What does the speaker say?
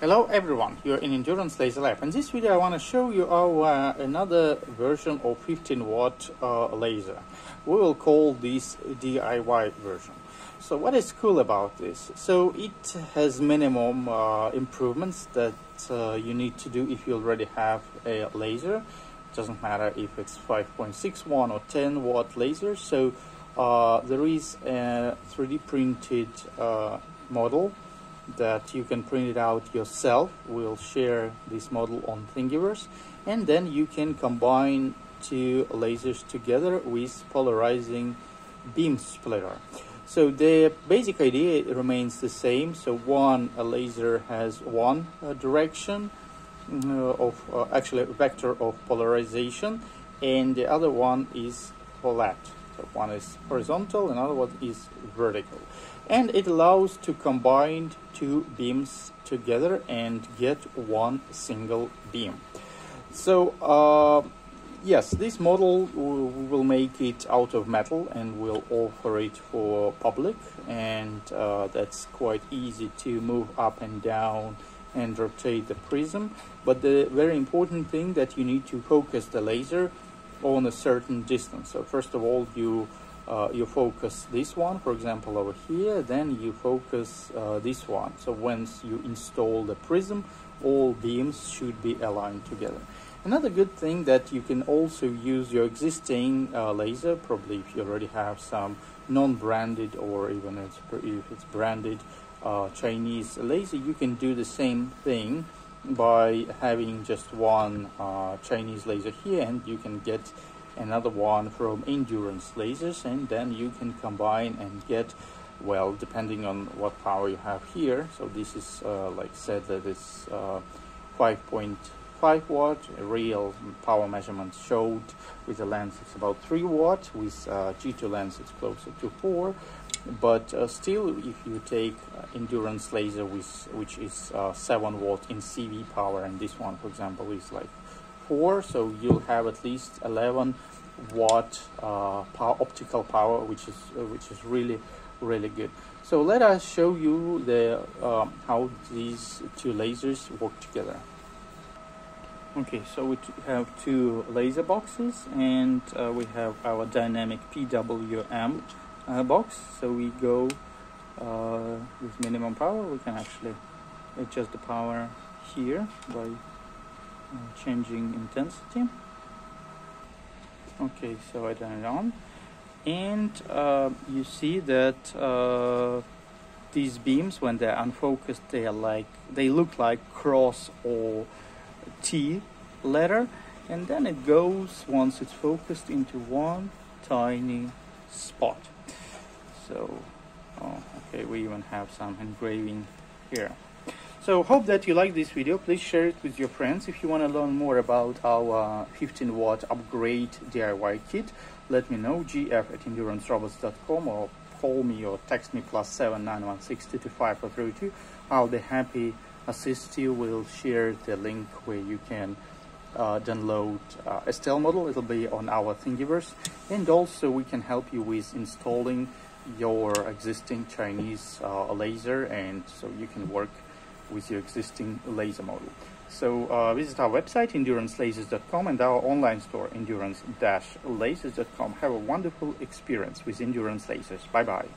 Hello everyone, you're in Endurance Laser Lab. In this video I want to show you our uh, another version of 15 watt uh, laser. We will call this DIY version. So what is cool about this? So it has minimum uh, improvements that uh, you need to do if you already have a laser. It doesn't matter if it's 5.61 or 10 watt laser. So uh, there is a 3D printed uh, model that you can print it out yourself. We'll share this model on Thingiverse and then you can combine two lasers together with polarizing beam splitter. So the basic idea remains the same. So one a laser has one uh, direction uh, of uh, actually a vector of polarization and the other one is flat. One is horizontal, another one is vertical. And it allows to combine two beams together and get one single beam. So uh, yes, this model will make it out of metal and we'll offer it for public and uh, that's quite easy to move up and down and rotate the prism. But the very important thing that you need to focus the laser on a certain distance. So first of all, you uh, you focus this one, for example, over here, then you focus uh, this one. So once you install the prism, all beams should be aligned together. Another good thing that you can also use your existing uh, laser, probably if you already have some non-branded or even if it's branded uh, Chinese laser, you can do the same thing by having just one uh, Chinese laser here and you can get another one from endurance lasers and then you can combine and get well depending on what power you have here. So this is uh, like said that it's uh, 5.5 watt. A real power measurement showed with the lens it's about 3 watt with uh, G2 lens it's closer to 4 but uh, still if you take uh, endurance laser with which is uh, 7 watt in CV power and this one for example is like 4 so you'll have at least 11 watt uh, power, optical power which is uh, which is really really good. So let us show you the um, how these two lasers work together. Okay so we have two laser boxes and uh, we have our dynamic PWM uh, box. So we go uh, with minimum power. We can actually adjust the power here by uh, changing intensity. Okay, so I turn it on. And uh, you see that uh, these beams, when they're unfocused, they are like they look like cross or T letter, and then it goes once it's focused into one tiny spot so oh, okay we even have some engraving here. So hope that you like this video. Please share it with your friends. If you want to learn more about our 15 watt upgrade DIY kit let me know gf at endurancerobots.com or call me or text me plus 7916225 I'll be happy assist you. We'll share the link where you can uh, download uh, a STL model. It'll be on our Thingiverse. And also we can help you with installing your existing Chinese uh, laser and so you can work with your existing laser model. So uh, visit our website endurancelasers.com and our online store endurance-lasers.com. Have a wonderful experience with endurance lasers. Bye bye.